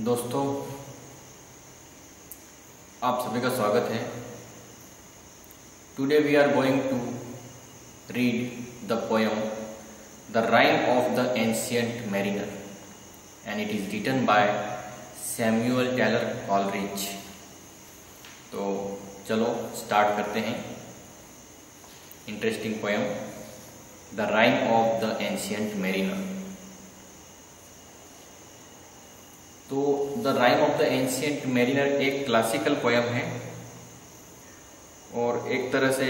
दोस्तों, आप सभी का स्वागत है। Today we are going to read the poem the rime of the ancient mariner and it is written by Samuel Taylor Coleridge तो चलो स्टार्ट करते हैं। Interesting poem the rime of the ancient mariner तो the rime of the ancient mariner एक classical poem है और एक तरह से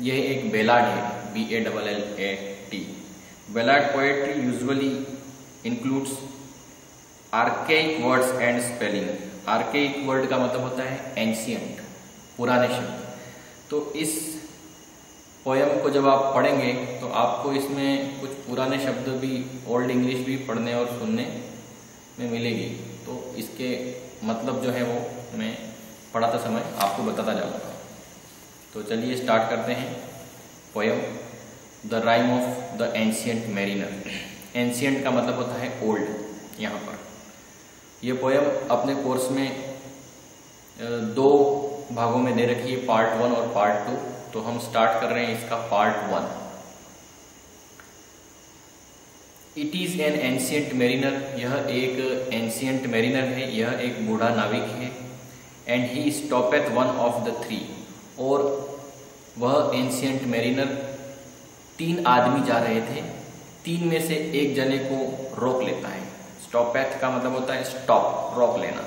यह एक बेलाड है B A double L A T ballad poetry usually includes archaic words and spelling archaic word का मतलब होता है एंशियंट पुराने शब्द। तो इस पोयम को जब आप पढ़ेंगे तो आपको इसमें कुछ पुराने शब्द भी ओल्ड इंग्लिश भी पढ़ने और सुनने में मिलेगी। तो इसके मतलब जो है वो मैं पढ़ाते समय, आपको बताता जाऊँगा। तो चलिए स्टार्ट करते हैं poem the rime of the ancient mariner ancient का मतलब होता है ओल्ड यहाँ पर। यह पोयम अपने कोर्स में दो भागों में दे रखी है पार्ट वन और पार्ट टू तो हम स्टार्ट कर रहे हैं इसका part one it is an ancient mariner यह एक एंशियंट मेरिनर है। यह एक बूढ़ा नाविक है। And he stoppeth one of the three और वह एंशियंट मेरिनर तीन आदमी जा रहे थे। तीन में से एक जने को रोक लेता है। स्टॉपेथ का मतलब होता है स्टॉप रोक लेना।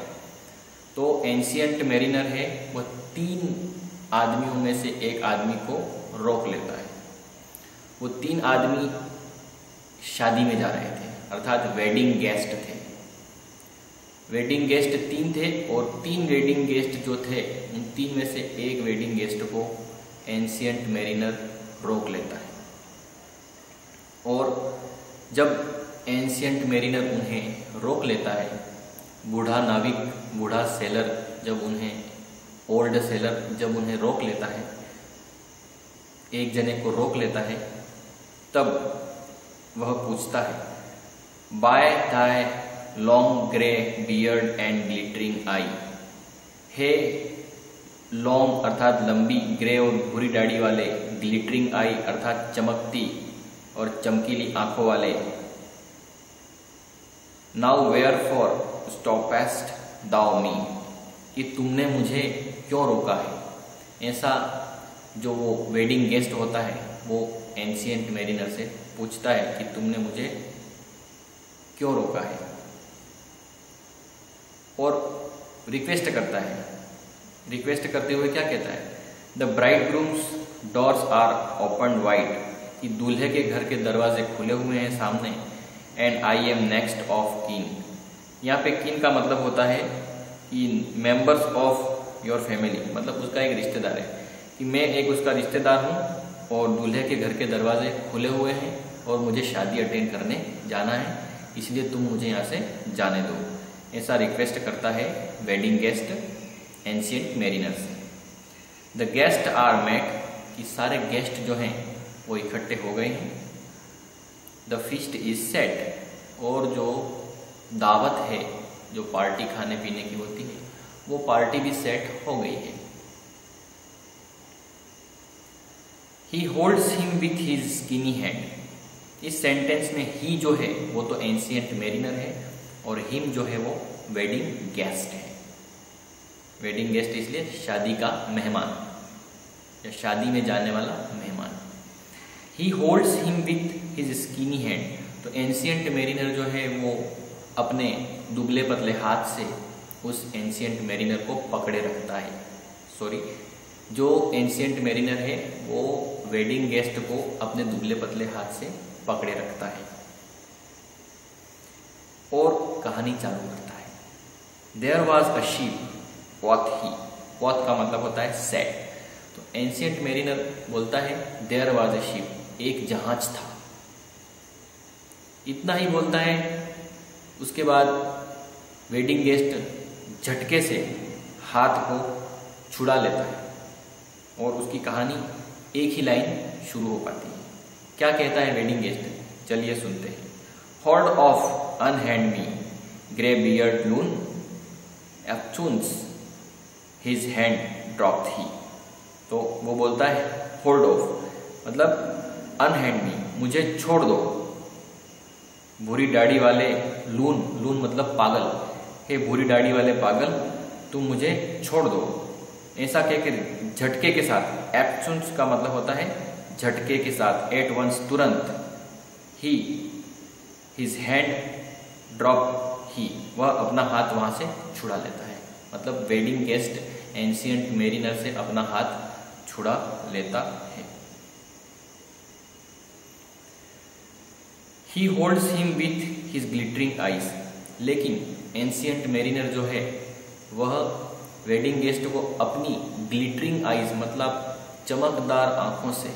तो एंशियंट मेरिनर है। वह तीन आदमियों में से एक आदमी को रोक लेता है। वो तीन आदमी शादी में जा रहे थे। अर्थात वेडिंग गेस्ट थे। वेडिंग गेस्ट तीन थे और तीन वेडिंग गेस्ट जो थे, उन तीन में से एक वेडिंग गेस्ट को एंशियंट मेरिनर रोक लेता है। और जब एंशियंट मेरिनर उन्हें रोक लेता है, बूढ़ा नाविक, बूढ़ा सेलर जब उन्हें ओल्ड सेलर जब उन्हें रोक लेता है, एक जने को रोक लेता है, तब वह पूछता है by thy long grey beard and glittering eye hey long अर्थात लंबी ग्रे और भूरी दाढ़ी वाले ग्लिटरिंग आई अर्थात चमकती और चमकीली आँखों वाले। नाउ वेयर फॉर स्टॉपेस्ट दाओ मी कि तुमने मुझे क्यों रोका है? ऐसा जो वो वेडिंग गेस्ट होता है, वो एंशियंट मेरिनर से पूछता है कि तुमने मुझे क्यों रोका है? और रिक्वेस्ट करता है। रिक्वेस्ट करते हुए क्या कहता है? The bridegroom's doors are open wide कि दूल्हे के घर के दरवाजे खुले हुए हैं सामने and I am next of kin यहाँ पे कीन का मतलब होता है कि मेंबर्स ऑफ़ योर फैमिली मतलब उसका एक रिश्तेदार है, कि मैं एक उसका रिश्तेदार हूँ, और दूल्हे के घर के दरवाजे खुले हुए हैं और मुझे शादी अटेंड करने जाना है, इसलिए तुम मुझे यहाँ से जाने दो। ऐसा रिक्वेस्ट करता है वेडिंग गेस्ट एंशियंट मेरिनर से द गेस्ट आर मेट कि सारे गेस्ट जो हैं, वो इकट्ठे हो गए हैं। द फिस्ट इज़ सेट और जो दावत है, जो पार्टी खाने पीने की होती है, वो पार्टी भी सेट हो गई है। He holds him with his skinny hand इस सेंटेंस में ही जो है, वो तो एंशियंट मेरिनर है और हिम जो है, वो वेडिंग गेस्ट है। वेडिंग गेस्ट इसलिए शादी का मेहमान या शादी में जाने वाला मेहमान। He holds him with his skinny hand तो एंशियंट मेरिनर जो है, वो अपने दुबले पतले हाथ से उस एंशियंट मेरिनर को पकड़े रखता है। सॉरी जो एंशियंट मेरिनर है, वो वेडिंग गेस्ट को अपने दुबले पतले हाथ से पकड़े रखता है और कहानी चालू करता है। There was a ship quoth he quoth का मतलब होता है सेट तो एंशियंट मेरिनर बोलता है देयर वॉज़ अ शीप एक जहाज़ था। इतना ही बोलता है, उसके बाद वेडिंग गेस्ट झटके से हाथ को छुड़ा लेता है और उसकी कहानी एक ही लाइन शुरू हो पाती है। क्या कहता है वेडिंग गेस्ट? चलिए सुनते हैं। Hold off unhand me grey beard loon eftsoons his hand drop he तो वो बोलता है होल्ड ऑफ़ मतलब अनहैंड मी मुझे छोड़ दो। भूरी दाढ़ी वाले लून लून मतलब पागल। हे भूरी दाढ़ी वाले पागल, तुम मुझे छोड़ दो। ऐसा कह के झटके के साथ एप्चुन्स का मतलब होता है झटके के साथ एट वंस तुरंत ही हिज हैंड ड्रॉप ही वह अपना हाथ वहाँ से छुड़ा लेता है। मतलब वेडिंग गेस्ट एंशियंट मेरिनर से अपना हाथ छुड़ा लेता है। He holds him with his glittering eyes लेकिन एंशियंट मेरिनर जो है, वह वेडिंग गेस्ट को अपनी ग्लिटरिंग आइज़ मतलब चमकदार आँखों से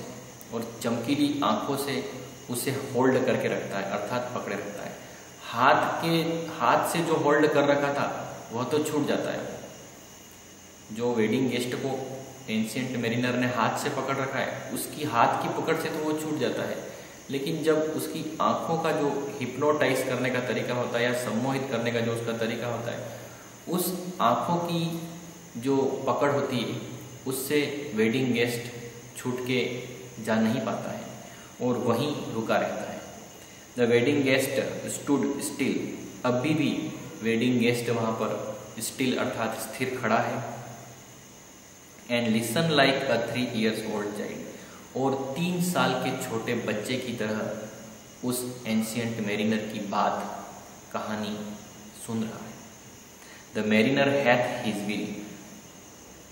और चमकीली आँखों से उसे होल्ड करके रखता है, अर्थात पकड़े रखता है। हाथ के, हाथ से जो होल्ड कर रखा था, वह तो छूट जाता है। जो वेडिंग गेस्ट को एंशियंट मेरिनर ने हाथ से पकड़ रखा है, उसकी हाथ की पकड़ से तो वो छूट जाता है। लेकिन जब उसकी आँखों का जो हिप्नोटाइज करने का तरीका होता है या सम्मोहित करने का जो उसका तरीका होता है, उस आँखों की जो पकड़ होती है, उससे वेडिंग गेस्ट छूट के जा नहीं पाता है और वहीं रुका रहता है। The wedding guest stood still अभी भी वेडिंग गेस्ट वहाँ पर स्टिल अर्थात स्थिर खड़ा है। And listen like a three years old child और तीन साल के छोटे बच्चे की तरह उस एंशियंट मेरिनर की बात, कहानी सुन रहा है। The mariner hath his will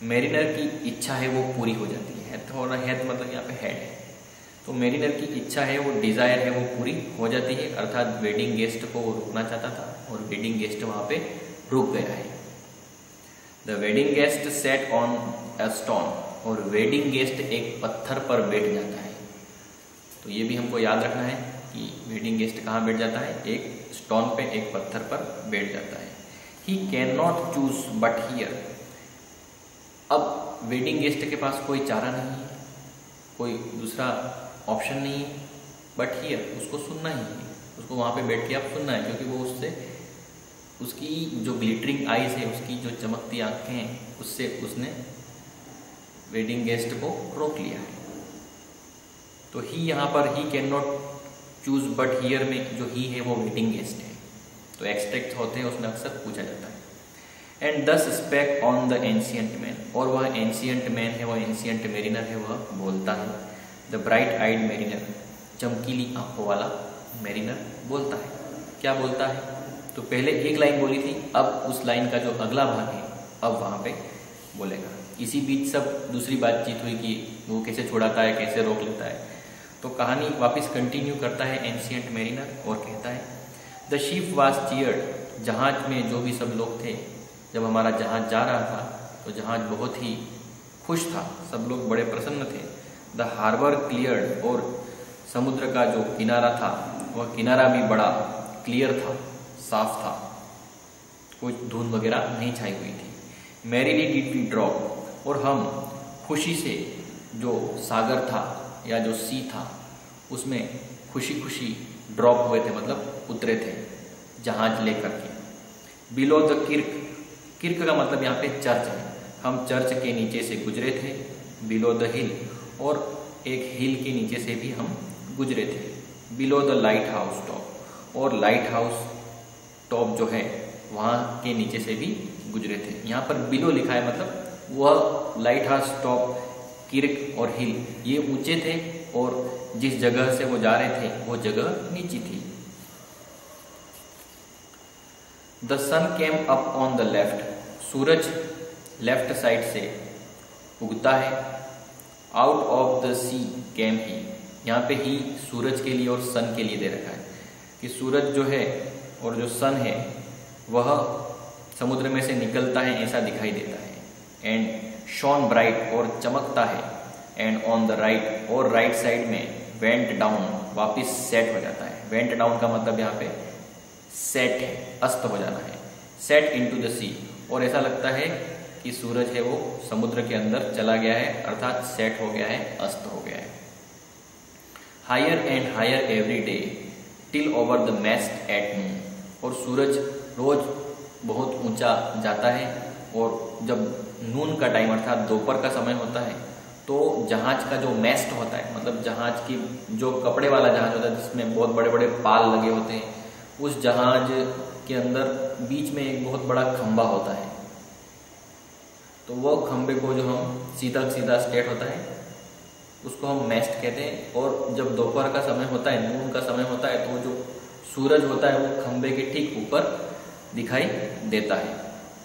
mariner की इच्छा है वो पूरी हो जाती है। थोड़ा हैथ मतलब यहाँ पे हेड है। तो मेरिनर की इच्छा है, वो डिज़ायर है वो पूरी हो जाती है। अर्थात वेडिंग गेस्ट को वो रुकना चाहता था और वेडिंग गेस्ट वहाँ पे रुक गया है। The wedding guest sat on a stone और वेडिंग गेस्ट एक पत्थर पर बैठ जाता है। तो ये भी हमको याद रखना है कि वेडिंग गेस्ट कहाँ बैठ जाता है? एक स्टोन पे, एक पत्थर पर बैठ जाता है। He can not choose but hear अब वेडिंग गेस्ट के पास कोई चारा नहीं है, कोई दूसरा ऑप्शन नहीं है बट हियर उसको सुनना ही है। उसको वहाँ पे बैठ के आप सुनना है, क्योंकि वो उससे, उसकी जो ग्लिटरिंग आईज है, उसकी जो चमकती आँखें हैं, उससे उसने वेडिंग गेस्ट को रोक लिया है। तो ही यहाँ पर he can not choose but hear में जो ही है, वो वेडिंग गेस्ट है। तो एक्सट्रैक्ट होते हैं, उसमें अक्सर पूछा जाता है। And thus spake on the ancient man और वह एंशियंट मैन है, वह एंशियंट मेरिनर है, वह बोलता है। द ब्राइट आइड मेरिनर चमकीली आँखों वाला मेरिनर बोलता है। क्या बोलता है? तो पहले एक लाइन बोली थी, अब उस लाइन का जो अगला भाग है, अब वहाँ पे बोलेगा। इसी बीच सब दूसरी बातचीत हुई कि वो कैसे छुड़ाता है, कैसे रोक लेता है। तो कहानी वापस कंटिन्यू करता है एंशियंट मेरिनर और कहता है द शिप वाज चियर्ड जहाज़ में जो भी सब लोग थे जब हमारा जहाज़ जा रहा था तो जहाज़ बहुत ही खुश था। सब लोग बड़े प्रसन्न थे। द हार्बर क्लियर और समुद्र का जो किनारा था, वह किनारा भी बड़ा क्लियर था, साफ़ था। कोई धुंध वगैरह नहीं छाई हुई थी। मैरीली डिड वी ड्रॉप और हम खुशी से जो सागर था या जो सी था, उसमें खुशी खुशी ड्रॉप हुए थे मतलब उतरे थे जहाज़ लेकर के। बिलो द किर्क किर्क का मतलब यहाँ पे चर्च है। हम चर्च के नीचे से गुजरे थे, बिलो द हिल, और एक हिल के नीचे से भी हम गुजरे थे। Below the lighthouse top, और लाइट हाउस टॉप जो है, वहाँ के नीचे से भी गुजरे थे। यहाँ पर बिलो लिखा है मतलब वह लाइट हाउस टॉप, किरक और हिल, ये ऊँचे थे, और जिस जगह से वो जा रहे थे, वो जगह नीची थी। The sun came up on the left Suraj left side से उगता है। Out of the sea came he यहाँ पे ही सूरज के लिए और सन के लिए दे रखा है कि सूरज जो है और जो सन है, वह समुद्र में से निकलता है, ऐसा दिखाई देता है। एंड शॉन ब्राइट और चमकता है। एंड ऑन द राइट और राइट साइड में वेंट डाउन वापिस सेट हो जाता है। वेंट डाउन का मतलब यहाँ पे सेट है, अस्त हो जाना है। सेट इनटू द सी और ऐसा लगता है कि सूरज है वो समुद्र के अंदर चला गया है, अर्थात सेट हो गया है, अस्त हो गया है। Higher and higher every day till over the mast at noon और सूरज रोज बहुत ऊँचा जाता है, और जब नून का टाइम अर्थात दोपहर का समय होता है तो जहाज़ का जो मेस्ट होता है मतलब जहाज़ की जो कपड़े वाला जहाज़ होता है, जिसमें बहुत बड़े बड़े पाल लगे होते हैं उस जहाज़ के अंदर बीच में एक बहुत बड़ा खंबा होता है। तो वो खंबे को जो हम सीधा सीधा स्टेट होता है, उसको हम मेस्ट कहते हैं। और जब दोपहर का समय होता है नून का समय होता है तो जो सूरज होता है, वो खंबे के ठीक ऊपर दिखाई देता है।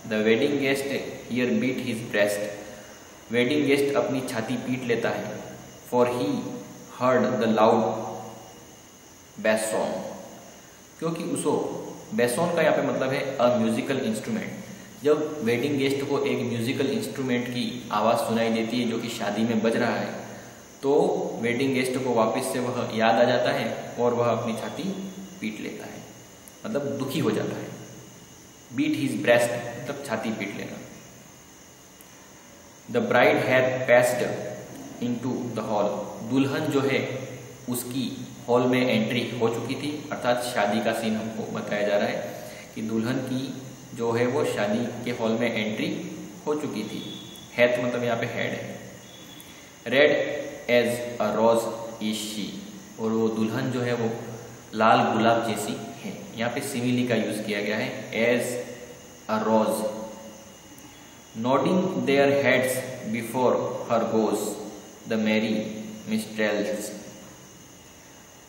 The wedding guest here beat his breast wedding guest अपनी छाती पीट लेता है for he heard the loud bassoon क्योंकि उसो बेसोन का यहाँ पे मतलब है अ म्यूजिकल इंस्ट्रूमेंट जब वेडिंग गेस्ट को एक म्यूजिकल इंस्ट्रूमेंट की आवाज़ सुनाई देती है, जो कि शादी में बज रहा है तो वेडिंग गेस्ट को वापस से वह याद आ जाता है और वह अपनी छाती पीट लेता है। मतलब दुखी हो जाता है। बीट हिज ब्रेस्ट मतलब छाती पीट लेना। The bride had paced into the hall दुल्हन जो है, उसकी हॉल में एंट्री हो चुकी थी, अर्थात शादी का सीन हमको बताया जा रहा है कि दुल्हन की जो है वो शादी के हॉल में एंट्री हो चुकी थी। हैथ मतलब यहाँ पे हेड है। Red as a rose is she और वो दुल्हन जो है वो लाल गुलाब जैसी है। यहाँ पे सिमिली का यूज़ किया गया है as a rose nodding their heads before her goes the merry minstrels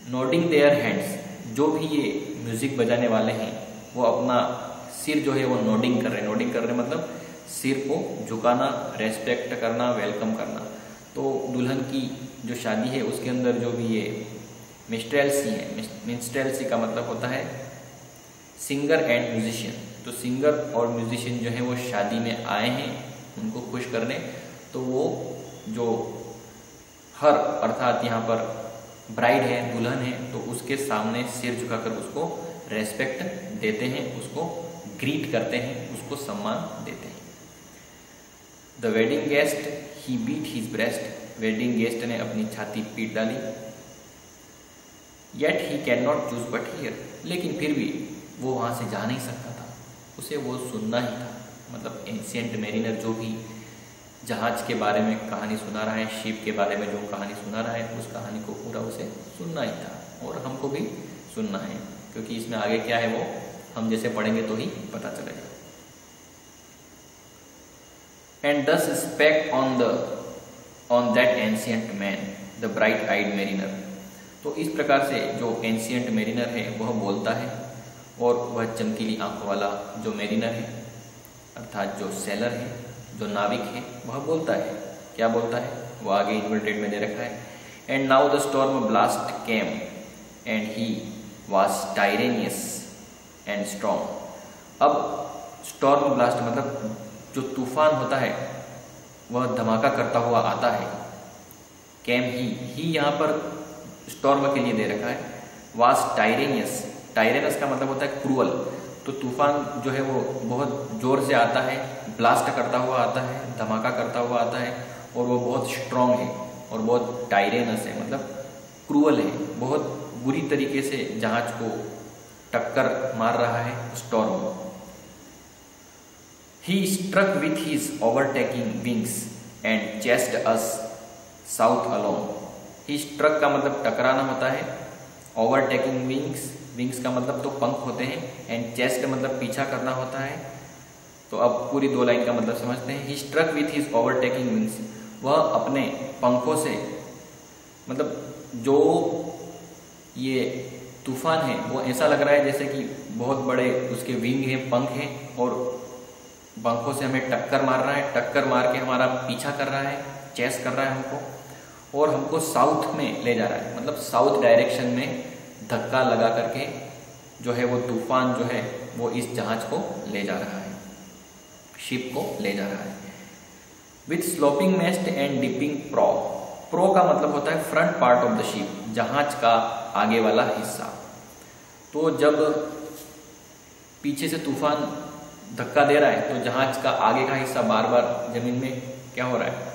nodding their hands जो भी ये म्यूज़िक बजाने वाले हैं, वो अपना सिर जो है वो नोडिंग कर रहे हैं। नोडिंग कर रहे हैं मतलब सिर को झुकाना रेस्पेक्ट करना वेलकम करना। तो दुल्हन की जो शादी है, उसके अंदर जो भी ये मिस्ट्रेलसी है मिस्ट्रेलसी का मतलब होता है सिंगर एंड म्यूजिशियन तो सिंगर और म्यूजिशियन जो है, वो शादी में आए हैं, उनको खुश करने। तो वो जो हर, अर्थात यहाँ पर ब्राइड है, दुल्हन है तो उसके सामने सिर झुकाकर उसको रेस्पेक्ट देते हैं, उसको ग्रीट करते हैं, उसको सम्मान देते हैं। The wedding guest he beat his breast wedding guest ने अपनी छाती पीट डाली। Yet he can not choose but hear लेकिन फिर भी वो वहाँ से जा नहीं सकता था। उसे वो सुनना ही था। मतलब एंशियंट मेरिनर जो भी जहाज़ के बारे में कहानी सुना रहा है, शिप के बारे में जो कहानी सुना रहा है, उस कहानी को पूरा उसे सुनना ही था और हमको भी सुनना है, क्योंकि इसमें आगे क्या है वो हम जैसे पढ़ेंगे तो ही पता चलेगा। And thus spake on the on that ancient man the bright eyed mariner. तो इस प्रकार से जो एंशियंट मेरिनर है, वह बोलता है और वह चमकीली आँखों वाला जो मेरिनर है, अर्थात जो सेलर है जो नाविक है, वह बोलता है। क्या बोलता है? वो आगे इन्वर्टेड में दे रखा है। And now the storm blast came and he was tyrannous and strong अब स्टॉर्म ब्लास्ट मतलब जो तूफ़ान होता है, वह धमाका करता हुआ आता है। कैम ही ही यहाँ पर स्टॉर्म के लिए दे रखा है। वास टाइरेनियस टाइरेनस का मतलब होता है क्रूअल तो तूफ़ान जो है वो बहुत ज़ोर से आता है ब्लास्ट करता हुआ आता है, धमाका करता हुआ आता है और वो बहुत स्ट्रांग है और बहुत टाइरेनस है मतलब क्रूअल है, बहुत बुरी तरीके से जहाज़ को टक्कर मार रहा है storm he struck with his overtaking wings and chased us south along. He struck का मतलब टकराना होता है ओवरटेकिंग wings विंग्स का मतलब तो पंख होते हैं एंड चेस्ट मतलब पीछा करना होता है। तो अब पूरी दो लाइन का मतलब समझते हैं। He struck with his overtaking wings वह अपने पंखों से मतलब जो ये तूफ़ान है, वो ऐसा लग रहा है जैसे कि बहुत बड़े उसके विंग हैं, पंख हैं, और पंखों से हमें टक्कर मार रहा है। टक्कर मार के हमारा पीछा कर रहा है चेस कर रहा है हमको, और हमको साउथ में ले जा रहा है। मतलब साउथ डायरेक्शन में धक्का लगा करके जो है वो तूफ़ान जो है वो इस जहाज़ को ले जा रहा है शिप को ले जा रहा है। With sloping mast and dipping prow prow का मतलब होता है front part of the ship जहाज़ का आगे वाला हिस्सा। तो जब पीछे से तूफ़ान धक्का दे रहा है तो जहाज़ का आगे का हिस्सा बार बार ज़मीन में क्या हो रहा है?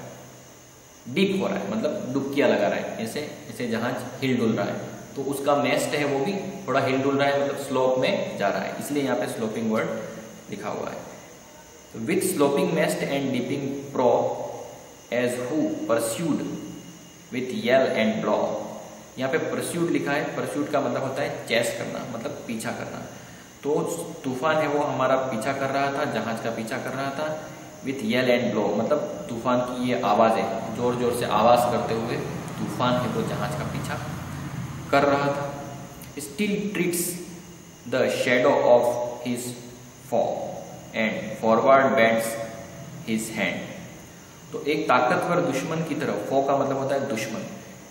डीप हो रहा है मतलब डुबकिया लगा रहा है। ऐसे ऐसे जहाज़ हिल डुल रहा है। तो उसका मेस्ट है, वो भी थोड़ा हिल डुल रहा है मतलब स्लोप में जा रहा है। इसलिए यहाँ पे स्लोपिंग वर्ड लिखा हुआ है। With sloping mast and dipping prow as who pursued with yell and blow यहाँ पे परस्यूड लिखा है। परस्यूड का मतलब होता है चेस करना मतलब पीछा करना। तो तूफ़ान है वो हमारा पीछा कर रहा था, जहाज़ का पीछा कर रहा था। विथ यल एंड ब्लो मतलब तूफ़ान की ये आवाज़ है ज़ोर ज़ोर से आवाज़ करते हुए तूफ़ान है वो जहाज़ का पीछा। कर रहा था। Still treads the shadow of his foe and forward bends his hand तो एक ताकतवर दुश्मन की तरह फो का मतलब होता है दुश्मन।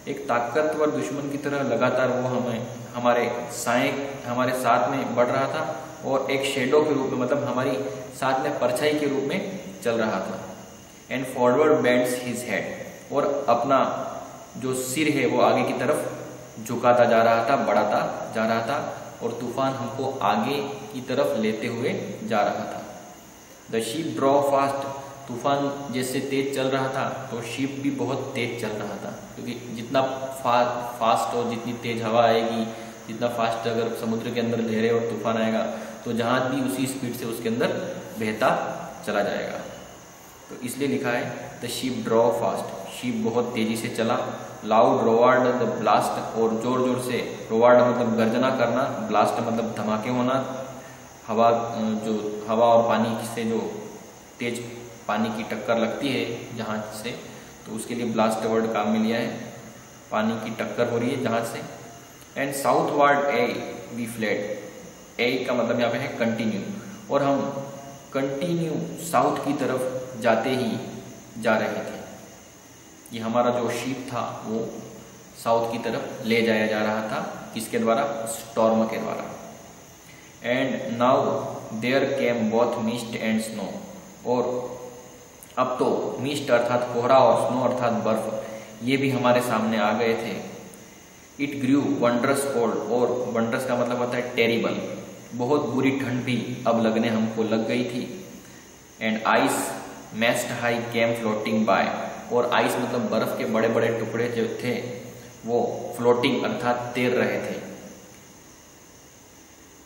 एक ताकतवर दुश्मन की तरह लगातार वो हमें, हमारे साए, हमारे साथ में बढ़ रहा था और एक शेडो के रूप में मतलब हमारी साथ में परछाई के रूप में चल रहा था। And forward bends his head और अपना जो सिर है वो आगे की तरफ़ झुकाता जा रहा था बढ़ाता जा रहा था और तूफ़ान हमको आगे की तरफ़ लेते हुए जा रहा था। द शीप ड्रॉ फास्ट तूफ़ान जैसे तेज चल रहा था तो शिप भी बहुत तेज चल रहा था क्योंकि जितना फा, फास्ट और जितनी तेज हवा आएगी जितना फास्ट अगर समुद्र के अंदर लहरे और तूफ़ान आएगा तो जहाज़ भी उसी स्पीड से उसके अंदर बहता चला जाएगा। तो इसलिए लिखा है the ship drove fast ship बहुत तेज़ी से चला। लाउड रोवार्ड द ब्लास्ट और ज़ोर ज़ोर से रोवार्ड मतलब गर्जना करना। ब्लास्ट मतलब धमाके होना। हवा जो हवा और पानी से जो तेज पानी की टक्कर लगती है जहाज़ से तो उसके लिए ब्लास्ट वर्ड काम में लिया है। पानी की टक्कर हो रही है जहाज़ से। And southward aye we fled aye का मतलब यहाँ पे है कंटिन्यू और हम कंटिन्यू साउथ की तरफ़ जाते ही जा रहे थे। ये हमारा जो शीप था, वो साउथ की तरफ़ ले जाया जा रहा था, किसके द्वारा? स्टॉर्म के द्वारा। And now there came both mist and snow और अब तो मिस्ट अर्थात कोहरा और स्नो अर्थात बर्फ़, ये भी हमारे सामने आ गए थे। इट ग्रू वंडरस कोल्ड और वंडरस का मतलब होता है टेरिबल बहुत बुरी ठंड भी अब लगने हमको लग गई थी। And ice mast high came floating by और आइस मतलब बर्फ़ के बड़े बड़े टुकड़े जो थे, वो फ्लोटिंग अर्थात तैर रहे थे।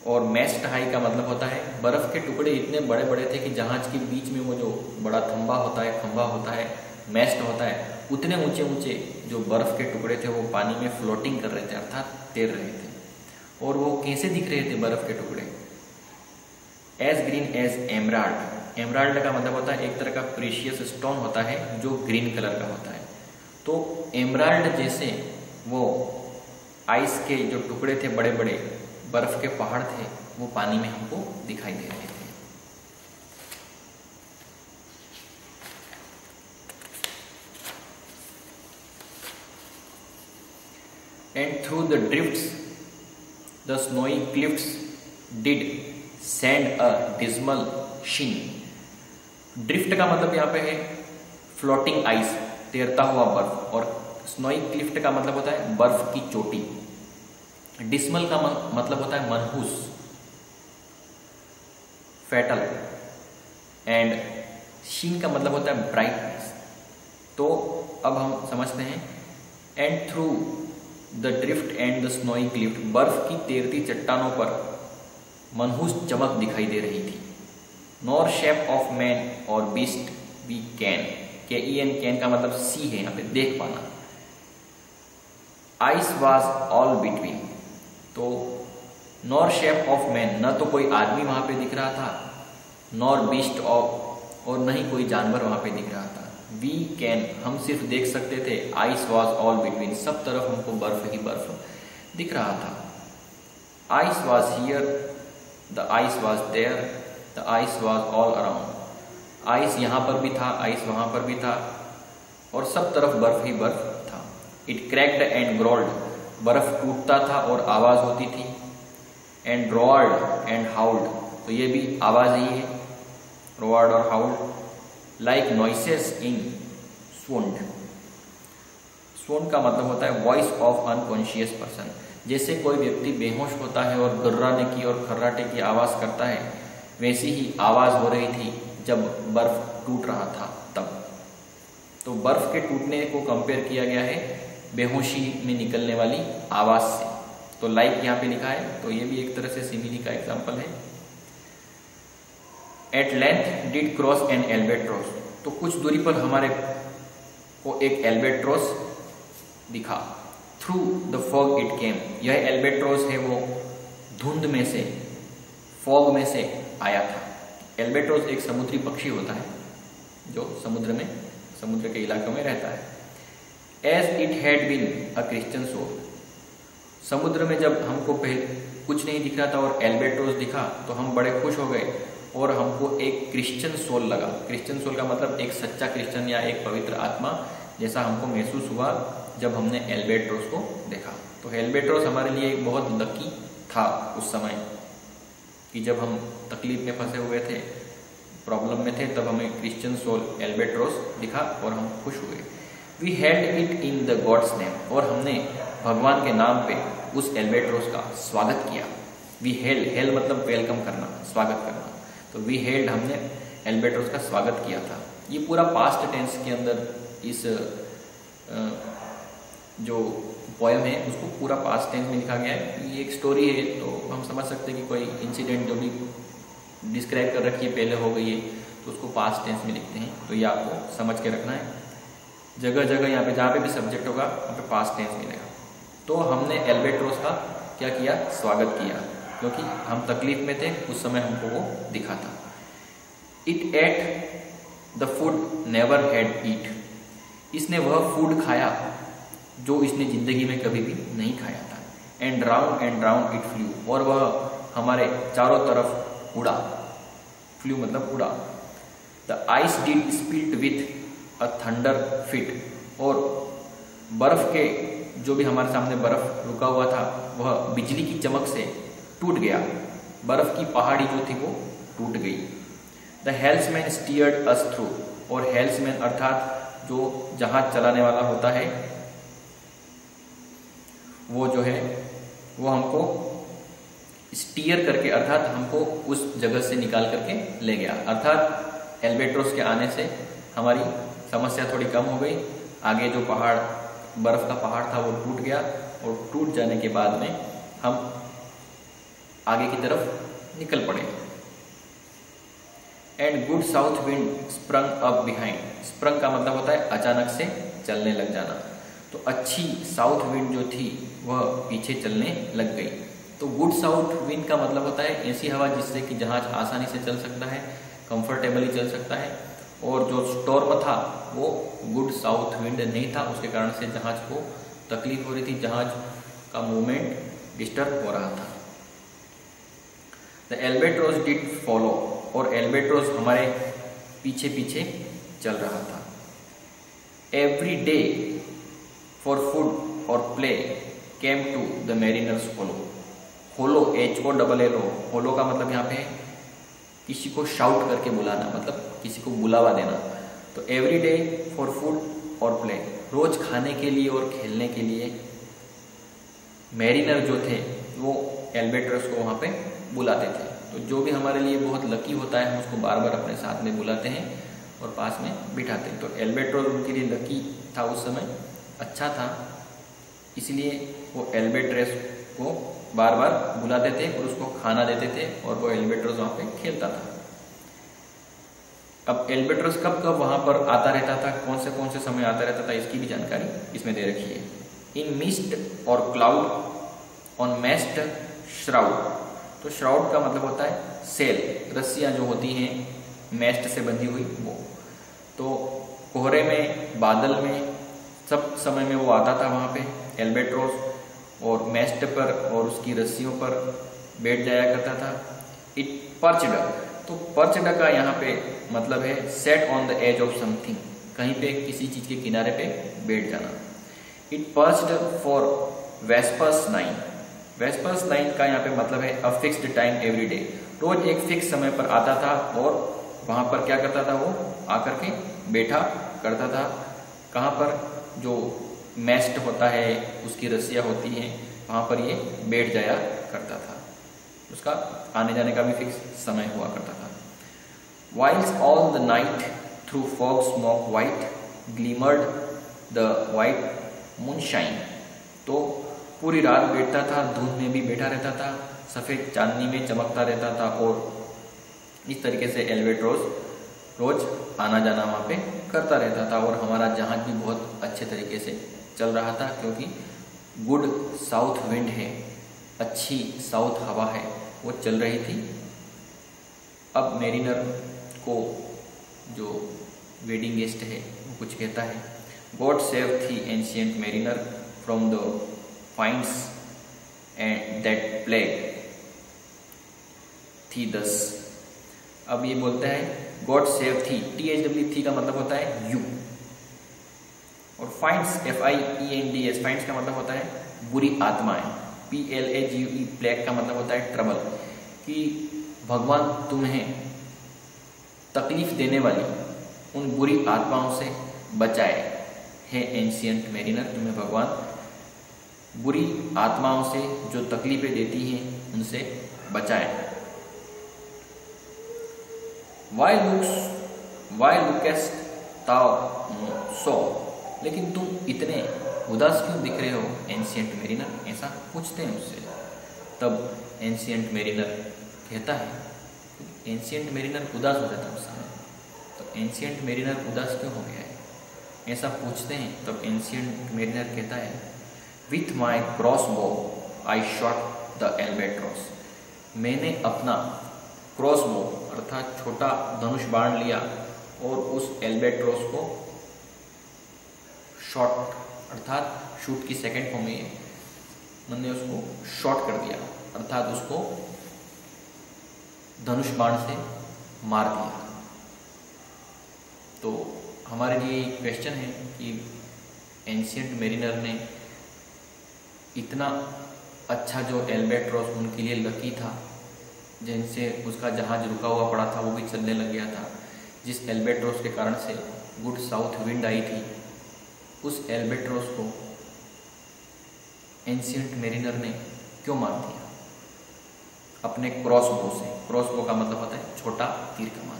और मेस्ट हाई का मतलब होता है, बर्फ़ के टुकड़े इतने बड़े बड़े थे कि जहाज़ के बीच में वो जो बड़ा खंबा होता है खंबा होता है मेस्ट होता है, उतने ऊँचे ऊँचे जो बर्फ़ के टुकड़े थे, वो पानी में फ्लोटिंग कर रहे थे, अर्थात तैर रहे थे। और वो कैसे दिख रहे थे बर्फ़ के टुकड़े? As green as emerald emerald का मतलब होता है एक तरह का प्रीशियस स्टोन होता है, जो ग्रीन कलर का होता है। तो एमराल्ड जैसे वो आइस के जो टुकड़े थे बड़े बड़े बर्फ़ के पहाड़ थे, वो पानी में हमको दिखाई दे रहे थे। And through the drifts the snowy clifts did send a dismal sheen drift का मतलब यहाँ पे है फ्लोटिंग आइस तैरता हुआ बर्फ़, और स्नोई क्लिफ्ट का मतलब होता है बर्फ़ की चोटी। डिस्मल का मतलब होता है मनहूस फैटल एंड शीन का मतलब होता है ब्राइटनेस तो अब हम समझते हैं and through the drift and the snowy clift बर्फ़ की तैरती चट्टानों पर मनहूस चमक दिखाई दे रही थी। नॉर शेप ऑफ़ मैन और beast we ken K E N can का मतलब सी है, यहाँ पे देख पाना। आइस वॉज़ ऑल बिटवीन तो नॉर शेप ऑफ़ मैन न तो कोई आदमी वहाँ पे दिख रहा था नॉर बीस्ट ऑफ़ और न ही कोई जानवर वहाँ पे दिख रहा था। वी कैन हम सिर्फ़ देख सकते थे आइस वॉज़ ऑल बिटवीन सब तरफ़ हमको बर्फ़ ही बर्फ़ दिख रहा था। Ice was here the ice was there ice was all around ice यहाँ पर भी था आइस वहाँ पर भी था, और सब तरफ़ बर्फ़ ही बर्फ़ था। इट क्रैक्ड एंड ग्रोल्ड बर्फ़ टूटता था और आवाज़ होती थी। एंड रोआर्ड एंड हाउल्ड तो ये भी आवाज़ ही है। रोआर्ड और हाउल्ड लाइक नॉइसेस इन स्वंड का मतलब होता है वॉइस ऑफ़ अनकॉन्शियस पर्सन जैसे कोई व्यक्ति बेहोश होता है और गुर्राने की और खर्राटे की आवाज़ करता है वैसी ही आवाज़ हो रही थी जब बर्फ़ टूट रहा था तब। तो बर्फ़ के टूटने को कंपेयर किया गया है बेहोशी में निकलने वाली आवाज़ से। तो लाइक यहाँ पे लिखा है तो ये भी एक तरह से सिमिली का एग्ज़ाम्पल है। At length did cross an albatross तो कुछ दूरी पर हमारे को एक एल्बेट्रोस दिखा। Through the fog it came यह एल्बेट्रोस है वो धुंध में से फॉग में से आया था। एल्बेट्रोस एक समुद्री पक्षी होता है, जो समुद्र में, समुद्र के इलाकों में रहता है। As it had been a Christian soul समुद्र में जब हमको पहले कुछ नहीं दिख रहा था और एल्बेट्रोस दिखा तो हम बड़े खुश हो गए और हमको एक क्रिश्चियन सोल लगा। क्रिश्चियन सोल का मतलब एक सच्चा क्रिश्चियन या एक पवित्र आत्मा जैसा हमको महसूस हुआ जब हमने एल्बेट्रोस को देखा। तो एल्बेट्रोस हमारे लिए एक बहुत लकी था उस समय। कि जब हम तकलीफ़ में फंसे हुए थे, प्रॉब्लम में थे, तब हमें क्रिश्चियन सोल एल्बेट्रोस दिखा और हम खुश हुए। We had it in the God's name और हमने भगवान के नाम पे उस एल्बेट्रोस का स्वागत किया। वी हेल्ड हेल्ड मतलब वेलकम करना, स्वागत करना। तो वी हेल्ड हमने एल्बेट्रोस का स्वागत किया था। ये पूरा पास्ट टेंस के अंदर इस जो पोएम है, उसको पूरा पास्ट टेंस में लिखा गया है। ये एक स्टोरी है तो हम समझ सकते हैं कि कोई इंसिडेंट जो भी डिस्क्राइब कर रखी है, पहले हो गई है तो उसको पास्ट टेंस में लिखते हैं। तो ये आपको समझ के रखना है। जगह जगह यहाँ पे, जहाँ पे भी सब्जेक्ट होगा, वहाँ पे पास्ट टेंस मिलेगा। तो हमने एल्बेट्रोस का क्या किया? स्वागत किया। क्योंकि हम तकलीफ़ में थे, उस समय हमको वो दिखा था। It ate the food never had eat इसने वह फ़ूड खाया जो इसने ज़िंदगी में कभी भी नहीं खाया था। And round and round it flew और वह हमारे चारों तरफ़ उड़ा। फ्लू मतलब उड़ा। The ice did split with a thunder fit और बर्फ़ के जो भी हमारे सामने बर्फ़ रुका हुआ था, वह बिजली की चमक से टूट गया। बर्फ़ की पहाड़ी जो थी वो टूट गई। The helmsman steered us through और हेल्समैन अर्थात जो जहाज़ चलाने वाला होता है वो जो है, वो हमको स्टीयर करके, अर्थात हमको उस जगह से निकाल करके ले गया। अर्थात एल्बेट्रोस के आने से हमारी समस्या थोड़ी कम हो गई। आगे जो पहाड़, बर्फ़ का पहाड़ था, वो टूट गया और टूट जाने के बाद में हम आगे की तरफ़ निकल पड़े। And good south wind sprung up behind sprung का मतलब होता है अचानक से चलने लग जाना। तो अच्छी साउथ विंड जो थी वह पीछे चलने लग गई। तो गुड साउथ विंड का मतलब होता है ऐसी हवा जिससे कि जहाज़ आसानी से चल सकता है कंफर्टेबली चल सकता है, और जो स्टॉर्म था, वो गुड साउथ विंड नहीं था। उसके कारण से जहाज़ को तकलीफ़ हो रही थी, जहाज़ का मूवमेंट डिस्टर्ब हो रहा था। द एल्बेट्रोस डिड फॉलो और एल्बेट्रोस हमारे पीछे पीछे चल रहा था। एवरी डे फॉर फ़ूड और play came to the mariner's hollo hollo H O double L O hollo का मतलब यहाँ पे किसी को शाउट करके बुलाना मतलब किसी को बुलावा देना। तो एवरी डे फॉर फ़ूड और प्ले रोज खाने के लिए और खेलने के लिए मैरिनर जो थे, वो एल्बेट्रस को वहाँ पे बुलाते थे। तो जो भी हमारे लिए बहुत लकी होता है, हम उसको बार बार अपने साथ में बुलाते हैं और पास में बिठाते हैं। तो एल्बेट्रोस उनके लिए लकी था उस समय अच्छा था। इसलिए वो एल्बेट्रेस को बार बार बुलाते थे और उसको खाना देते थे और वो एल्बेट्रस वहाँ पे खेलता था। अब एल्बेट्रस कब कब वहाँ पर आता रहता था, कौन से कौन से समय आता रहता था, इसकी भी जानकारी इसमें दे रखी है। इन मिस्ट और क्लाउड ऑन मेस्ट श्राउड तो श्राउड का मतलब होता है सेल, रस्सियाँ जो होती हैं मेस्ट से बंधी हुई वो। तो कोहरे में, बादल में, सब समय में वो आता था वहाँ पे। एल्बेट्रोस और मेस्ट पर और उसकी रस्सियों पर बैठ जाया करता था। इट पर्चड तो पर्चड का यहाँ पे मतलब है set on the edge of something कहीं पे किसी चीज़ के किनारे पे बैठ जाना। It perched for vespers nine vespers nine का यहाँ पे मतलब है a fixed time every day रोज एक फिक्स समय पर आता था और वहाँ पर क्या करता था वो? आकर के बैठा करता था। कहाँ पर? जो मेस्ट होता है, उसकी रस्सियाँ होती हैं, वहाँ पर ये बैठ जाया करता था। उसका आने जाने का भी फिक्स समय हुआ करता था। Whiles all the night through fog smoke white glimmered the white moonshine तो पूरी रात बैठता था, धूप में भी बैठा रहता था, सफ़ेद चांदनी में चमकता रहता था और इस तरीके से एल्वेट्रोस रोज आना जाना वहाँ पे करता रहता था और हमारा जहाज़ भी बहुत अच्छे तरीके से चल रहा था क्योंकि गुड साउथ विंड है, अच्छी साउथ हवा है, वो चल रही थी। अब मेरिनर को जो वेडिंग गेस्ट है, वो कुछ कहता है, God save thee ancient mariner from the fiends and that plague thee thus. अब ये बोलता है, God save thee T H W thee का मतलब होता है यू। और fiends F I E N D S fiends का मतलब होता है बुरी आत्माएँ P L A G E plague का मतलब होता है ट्रबल कि भगवान तुम्हें तकलीफ़ देने वाली उन बुरी आत्माओं से बचाए। है एंशियंट मेरिनर तुम्हें भगवान बुरी आत्माओं से जो तकलीफें देती हैं, उनसे बचाए। Why looks why lookest thou so लेकिन तुम इतने उदास क्यों दिख रहे हो एंशियंट मेरिनर? ऐसा पूछते हैं उससे तब एंशियंट मेरिनर कहता है एंशियंट मेरिनर उदास हो जाता है उस समय तो एंशियंट मेरिनर उदास क्यों हो गया है? ऐसा पूछते हैं, तब एंशियंट मेरिनर कहता है विथ माई क्रॉस बो आई शॉट द एल्बेट्रॉस मैंने अपना क्रॉस बो अर्थात छोटा धनुष बाण लिया और उस एल्बेट्रोस को शॉट अर्थात शूट की सेकेंड फॉर्म में मैंने उसको शॉट कर दिया, अर्थात उसको धनुष बाण से मार दिया। तो हमारे लिए क्वेश्चन है कि एंशियंट मेरिनर ने इतना अच्छा जो एल्बेट्रोस उनके लिए लकी था, जिनसे उसका जहाज़ रुका हुआ पड़ा था, वो भी चलने लग गया था। जिस एल्बेट्रोस के कारण से गुड साउथ विंड आई थी उस एल्बेट्रोस को एंशियंट मेरिनर ने क्यों मार दिया? अपने क्रॉस बो से। क्रॉस बो का मतलब होता है छोटा तीर कमान।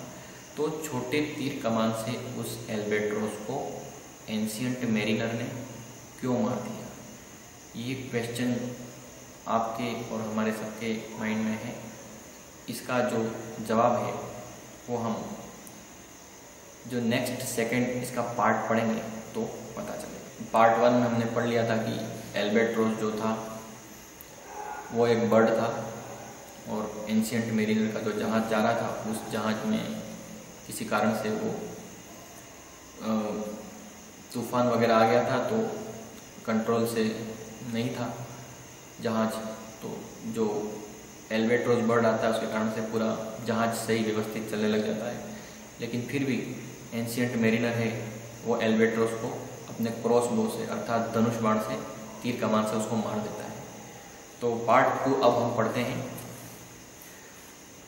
तो छोटे तीर कमान से उस एल्बेट्रोस को एंशियंट मेरिनर ने क्यों मार दिया? ये क्वेश्चन आपके और हमारे सबके माइंड में है। इसका जो जवाब है, वो हम जो नेक्स्ट सेकंड इसका पार्ट पढ़ेंगे तो पता चले। पार्ट वन में हमने पढ़ लिया था कि एल्बेट्रोस जो था, वो एक बर्ड था और एंशियंट मेरीनर का जो जहाज़ जा रहा था, उस जहाज़ में किसी कारण से वो तूफ़ान वगैरह आ गया था तो कंट्रोल से नहीं था जहाज़। तो जो एल्वेट्रोस बर्ड आता है, उसके कारण से पूरा जहाज़ सही व्यवस्थित चलने लग जाता है। लेकिन फिर भी एंशियंट मेरिनर है, वो एल्वेट्रोस को अपने क्रॉस बो से, अर्थात धनुष बाण से, तीर कमान से उसको मार देता है। तो पार्ट टू अब हम पढ़ते हैं।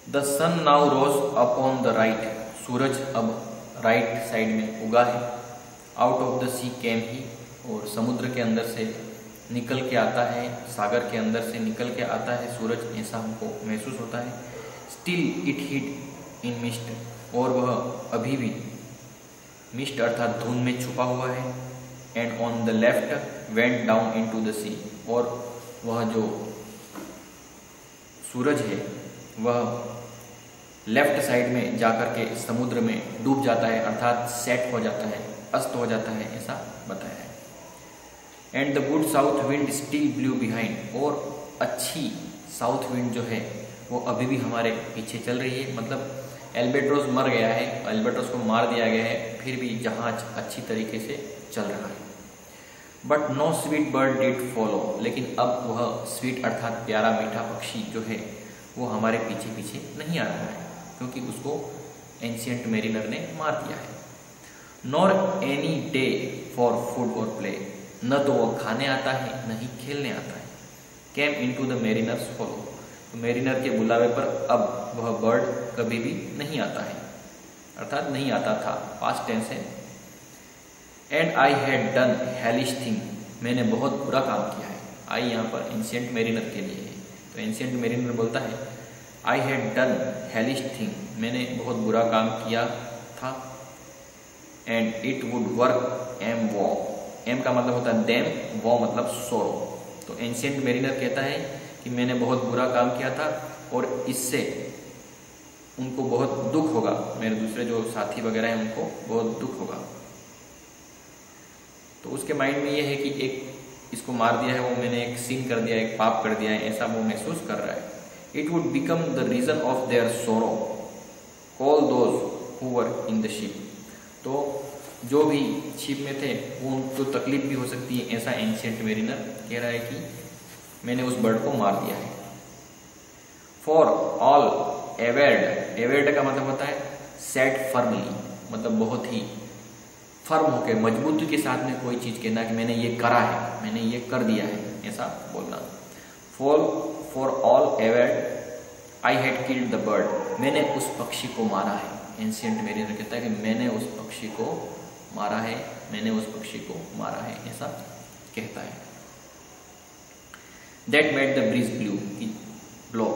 The sun now rose upon the right सूरज अब राइट साइड में उगा है। Out of the sea came he और समुद्र के अंदर से निकल के आता है, सागर के अंदर से निकल के आता है सूरज, ऐसा हमको महसूस होता है। Still it hid in mist और वह अभी भी मिस्ट अर्थात धुंध में छुपा हुआ है। And on the left went down into the sea और वह जो सूरज है, वह लेफ़्ट साइड में जाकर के समुद्र में डूब जाता है, अर्थात सेट हो जाता है, अस्त हो जाता है, ऐसा बताया है। And the good south wind still blew behind और अच्छी साउथ विंड जो है, वो अभी भी हमारे पीछे चल रही है। मतलब एल्बेट्रोस मर गया है एल्बेट्रोस को मार दिया गया है, फिर भी जहाज़ अच्छी तरीके से चल रहा है। But no sweet bird did follow लेकिन अब वह स्वीट अर्थात प्यारा मीठा पक्षी जो है, वो हमारे पीछे पीछे नहीं आ रहा है, क्योंकि उसको एंशियंट मेरिनर ने मार दिया है। Nor any day for food और प्ले न तो वह खाने आता है, न ही खेलने आता है। Came in to the mariner's follow तो मेरिनर के बुलावे पर अब वह बर्ड कभी भी नहीं आता है। अर्थात नहीं आता था। पास्ट टेंस है। And I had done hellish thing मैंने बहुत बुरा काम किया है। आई यहाँ पर एंशियंट मेरिनर के लिए है। तो एंशियंट मेरिनर बोलता है I had done hellish thing मैंने बहुत बुरा काम किया था। And it would work em walk em का मतलब होता है देम वो मतलब सोरो तो एंशियंट मेरिनर कहता है कि मैंने बहुत बुरा काम किया था और इससे उनको बहुत दुख होगा। मेरे दूसरे जो साथी वगैरह हैं उनको बहुत दुख होगा। तो उसके माइंड में ये है कि एक इसको मार दिया है, वो मैंने एक सीन कर दिया, एक पाप कर दिया है, ऐसा वो महसूस कर रहा है। It would become the reason of their sorrow call those whoever in the ship तो जो भी शिप में थे, वो उनको तकलीफ़ भी हो सकती है, ऐसा एंशियंट मेरिनर कह रहा है कि मैंने उस बर्ड को मार दिया है। फॉर ऑल एवेड एवेर्ड का मतलब होता है सेट फर्मली मतलब बहुत ही फर्म होकर मजबूती के साथ में कोई चीज़ कहना कि मैंने ये करा है, मैंने ये कर दिया है, ऐसा बोलना। For for all averred I had killed the bird मैंने उस पक्षी को मारा है। एंशियंट मेरिनर कहता है कि मैंने उस पक्षी को मारा है, मैंने उस पक्षी को मारा है, ऐसा कहता है। That made the breeze blue blow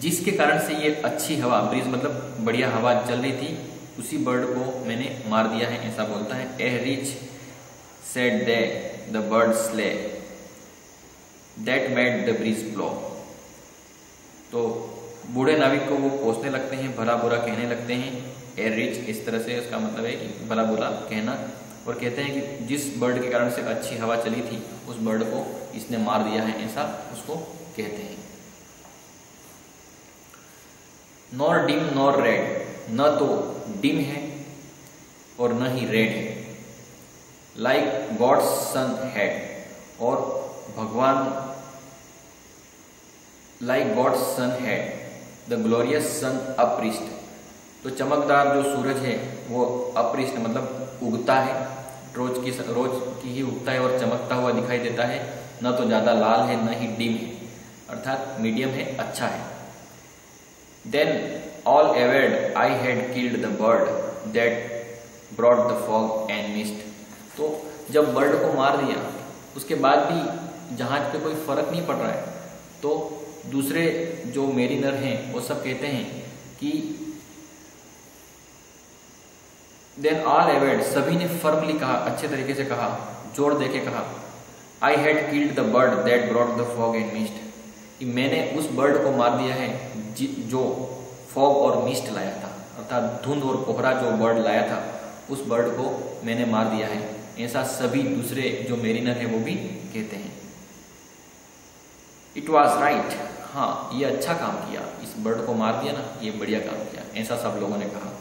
जिसके कारण से ये अच्छी हवा ब्रिज मतलब बढ़िया हवा चल रही थी उसी बर्ड को मैंने मार दिया है, ऐसा बोलता है। ए wretch said they the bird slay that made the breeze blow तो बूढ़े नाविक को वो कोसने लगते हैं, भला बुरा कहने लगते हैं। ए रिच, इस तरह से उसका मतलब है कि भला बुरा कहना। और कहते हैं कि जिस बर्ड के कारण से अच्छी हवा चली थी, उस बर्ड को इसने मार दिया है, ऐसा उसको कहते हैं। नॉर डिम नॉर रेड न तो डिम है और न ही रेड है। लाइक गॉड्स सन हेड और भगवान like God's sun head the glorious sun uprist तो चमकदार जो सूरज है, वो अपृष्ठ मतलब उगता है। रोज की रोज की ही उगता है और चमकता हुआ दिखाई देता है। न तो ज़्यादा लाल है, न ही डिम है। अर्थात मीडियम है अच्छा है। Then all averred I had killed the bird that brought the fog and mist तो जब बर्ड को मार दिया, उसके बाद भी जहाज़ पे कोई फ़र्क नहीं पड़ रहा है तो दूसरे जो मेरिनर हैं, वो सब कहते हैं कि देन ऑल एवेड सभी ने फर्मली कहा, अच्छे तरीके से कहा, ज़ोर देके कहा I had killed the bird that brought the fog and mist कि मैंने उस बर्ड को मार दिया है जो फॉग और मिस्ट लाया था। अर्थात धुंध और कोहरा जो बर्ड लाया था, उस बर्ड को मैंने मार दिया है। ऐसा सभी दूसरे जो मेरिनर है वो भी कहते हैं। इट वॉज़ राइट हाँ ये अच्छा काम किया। इस बर्ड को मार दिया ना, ये बढ़िया काम किया। ऐसा सब लोगों ने कहा।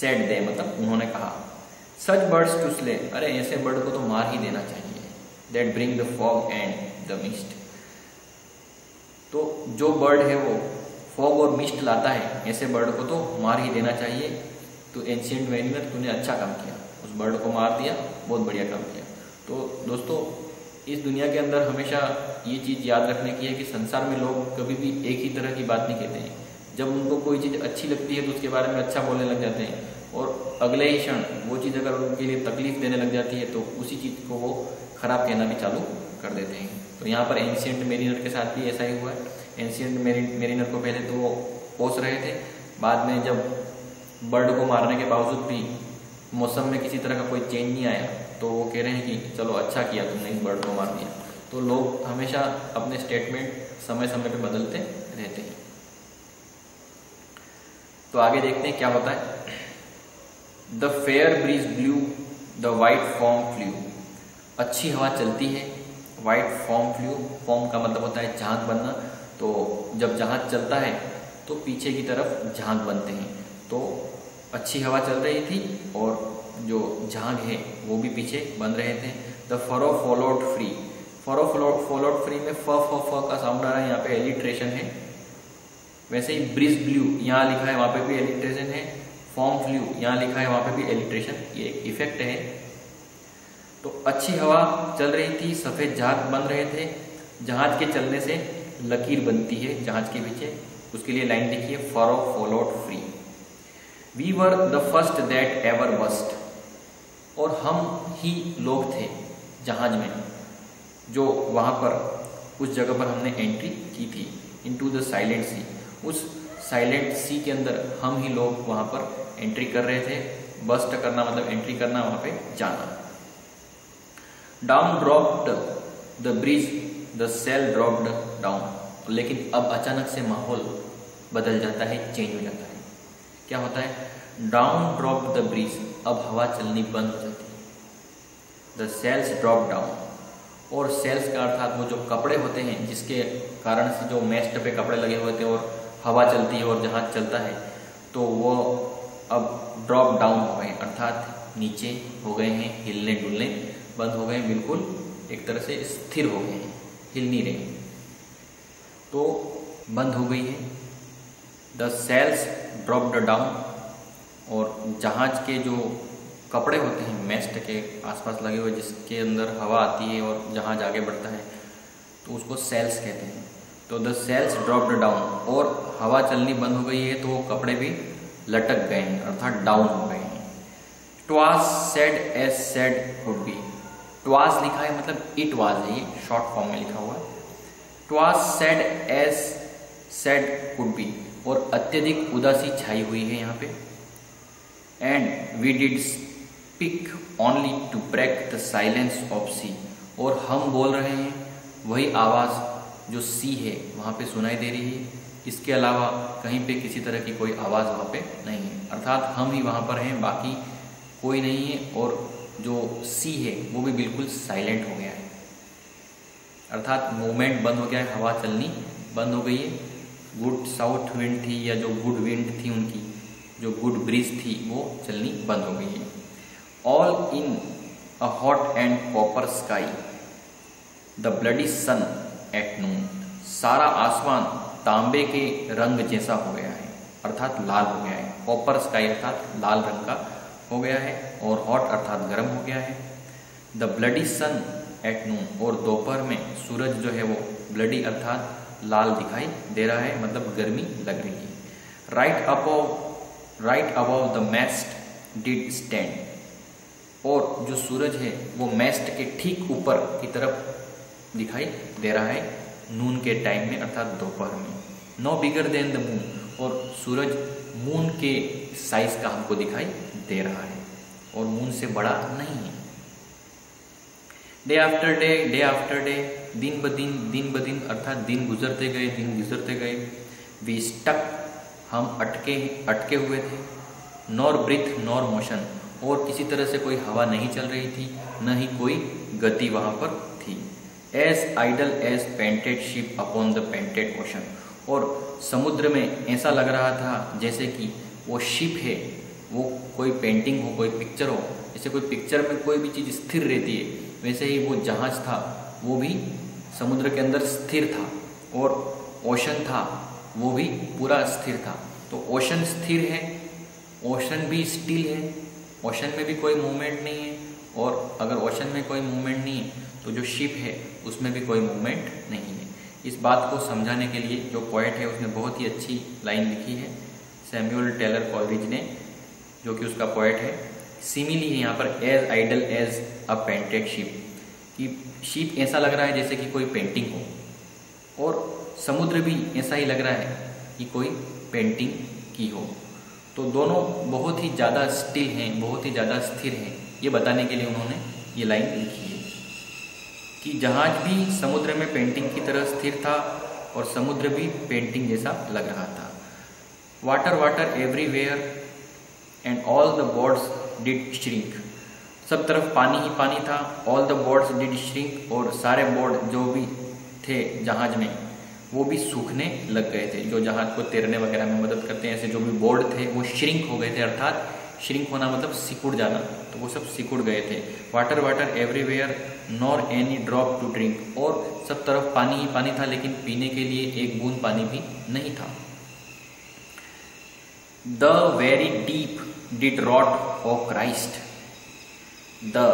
सेट दे मतलब उन्होंने कहा। सच बर्ड्स टू स्ले अरे, ऐसे बर्ड को तो मार ही देना चाहिए। That bring the fog and the mist तो जो बर्ड है वो फॉग और मिस्ट लाता है, ऐसे बर्ड को तो मार ही देना चाहिए। तो एंशियंट मैरिनर तूने अच्छा काम किया। उस बर्ड को मार दिया, बहुत बढ़िया काम किया। तो दोस्तों, इस दुनिया के अंदर हमेशा ये चीज़ याद रखने की है कि संसार में लोग कभी भी एक ही तरह की बात नहीं कहते हैं। जब उनको कोई चीज़ अच्छी लगती है तो उसके बारे में अच्छा बोलने लग जाते हैं। और अगले ही क्षण वो चीज़ अगर उनके लिए तकलीफ़ देने लग जाती है तो उसी चीज़ को वो खराब कहना भी चालू कर देते हैं। तो यहाँ पर एंशियंट मेरिनर के साथ भी ऐसा ही हुआ है। एंशियंट मेरिनर को पहले तो वो पोस रहे थे, बाद में जब बर्ड को मारने के बावजूद भी मौसम में किसी तरह का कोई चेंज नहीं आया तो वो कह रहे हैं कि चलो अच्छा किया तुमने इस बर्ड को मार दिया। तो लोग हमेशा अपने स्टेटमेंट समय समय पर बदलते रहते हैं। तो आगे देखते हैं क्या होता है। The fair breeze blew the white foam flew अच्छी हवा चलती है वाइट फॉर्म फ्लू फॉर्म का मतलब होता है झाँक बनना। तो जब जहाज़ चलता है तो पीछे की तरफ़ झाँक बनते हैं। तो अच्छी हवा चल रही थी और जो झाँक है, वो भी पीछे बन रहे थे। The furrow followed free furrow followed free में फ फ फ का साउंड आ रहा है। यहाँ पे एलिट्रेशन है। वैसे ही ब्रिज ब्लू यहाँ लिखा है, वहाँ पे भी एलिट्रेशन है। फॉर्म फ्लू यहाँ लिखा है, वहाँ पे भी एलिट्रेशन ये एक इफ़ेक्ट है। तो अच्छी हवा चल रही थी, सफ़ेद जहाज़ बन रहे थे। जहाज़ के चलने से लकीर बनती है जहाज़ के पीछे। उसके लिए लाइन लिखी है for followed free we were the first that ever burst और हम ही लोग थे जहाज़ में, जो वहाँ पर उस जगह पर हमने एंट्री की थी। इनटू द साइलेंट सी उस साइलेंट सी के अंदर हम ही लोग वहाँ पर एंट्री कर रहे थे। बस्ट करना मतलब एंट्री करना, वहाँ पे जाना। Down dropped the breeze the sail dropped down लेकिन अब अचानक से माहौल बदल जाता है चेंज हो जाता है। क्या होता है? डाउन ड्रॉप द ब्रिज अब हवा चलनी बंद हो जाती है। द सेल्स ड्रॉप डाउन और सेल्स का अर्थात वो जो कपड़े होते हैं, जिसके कारण से जो मेस्ट पे कपड़े लगे हुए थे और हवा चलती है और जहाज़ चलता है तो वो अब ड्रॉप डाउन हो गए। अर्थात नीचे हो गए हैं, हिलने डुलने बंद हो गए बिल्कुल एक तरह से स्थिर हो गए हैं। हिल नहीं रहे। तो बंद हो गई है। द सेल्स ड्रॉप्ड डाउन और जहाज़ के जो कपड़े होते हैं मेस्ट के आसपास लगे हुए, जिसके अंदर हवा आती है और जहाज़ आगे बढ़ता है तो उसको सेल्स कहते हैं। तो द सेल्स ड्रॉप्ड डाउन और हवा चलनी बंद हो गई है तो वो कपड़े भी लटक गए हैं, अर्थात डाउन हो गए हैं। ट्वास said S said could be ट्वास लिखा है मतलब इट वाज है ये शॉर्ट फॉर्म में लिखा हुआ है। ट्वास said S said could be और अत्यधिक उदासी छाई हुई है यहाँ पे। And we did speak only to break the silence of सी और हम बोल रहे हैं, वही आवाज़ जो सी है, वहाँ पे सुनाई दे रही है। इसके अलावा कहीं पे किसी तरह की कोई आवाज़ वहाँ पे नहीं है। अर्थात हम ही वहाँ पर हैं, बाकी कोई नहीं है, और जो सी है, वो भी बिल्कुल साइलेंट हो गया है। अर्थात मूवमेंट बंद हो गया है, हवा चलनी बंद हो गई है। गुड साउथ विंड थी या जो गुड विंड थी उनकी, जो गुड ब्रिज थी, वो चलनी बंद हो गई है। All in a hot and copper sky the bloody sun at noon सारा आसमान तांबे के रंग जैसा हो गया है, अर्थात लाल हो गया है। कॉपर स्काई अर्थात लाल रंग का हो गया है और हॉट अर्थात गर्म हो गया है। The bloody sun at noon और दोपहर में सूरज जो है वो ब्लडी अर्थात लाल दिखाई दे रहा है मतलब गर्मी लग रही है। Right above right above the mast did stand और जो सूरज है वो मेस्ट के ठीक ऊपर की तरफ़ दिखाई दे रहा है नून के टाइम में अर्थात दोपहर में। No bigger than the moon और सूरज मून के साइज़ का हमको दिखाई दे रहा है और मून से बड़ा नहीं है। Day after day day after day दिन ब दिन दिन ब दिन, अर्थात दिन गुजरते गए, दिन गुजरते गए। वी स्टक हम अटके अटके हुए थे। Nor breath, nor motion. और किसी तरह से कोई हवा नहीं चल रही थी, न ही कोई गति वहाँ पर थी। As idle as painted ship upon the painted ocean और समुद्र में ऐसा लग रहा था जैसे कि वो शिप है। वो कोई पेंटिंग हो, कोई पिक्चर हो जैसे कोई पिक्चर में कोई भी चीज़ स्थिर रहती है, वैसे ही वो जहाज़ था, वो भी समुद्र के अंदर स्थिर था और ओशन था, वो भी पूरा स्थिर था। तो ओशन स्थिर है ओशन भी स्टिल है ओशन में भी कोई मूवमेंट नहीं है और अगर ओशन में कोई मूवमेंट नहीं है तो जो शिप है, उसमें भी कोई मूवमेंट नहीं है। इस बात को समझाने के लिए जो पॉइंट है, उसने बहुत ही अच्छी लाइन लिखी है सैम्यूअल टेलर कॉलरिज ने। जो कि उसका पोइट है। सिमिली है यहाँ पर as idle as a painted ship कि शिप ऐसा लग रहा है जैसे कि कोई पेंटिंग हो। और समुद्र भी ऐसा ही लग रहा है कि कोई पेंटिंग की हो। तो दोनों बहुत ही ज़्यादा स्टिल हैं, बहुत ही ज़्यादा स्थिर हैं। ये बताने के लिए उन्होंने ये लाइन लिखी है। कि जहाज़ भी समुद्र में पेंटिंग की तरह स्थिर था और समुद्र भी पेंटिंग जैसा लग रहा था। Water water everywhere and all the boards did shrink सब तरफ़ पानी ही पानी था। All the boards did shrink और सारे बोर्ड जो भी थे जहाज़ में, वो भी सूखने लग गए थे। जो जहाज़ को तैरने वगैरह में मदद करते हैं, ऐसे जो भी बोर्ड थे, वो श्रिंक हो गए थे। अर्थात श्रिंक होना मतलब सिकुड़ जाना तो वो सब सिकुड़ गए थे। Water water everywhere nor any drop to drink और सब तरफ़ पानी ही पानी था, लेकिन पीने के लिए एक बूंद पानी भी नहीं था। The very deep did rot O Christ the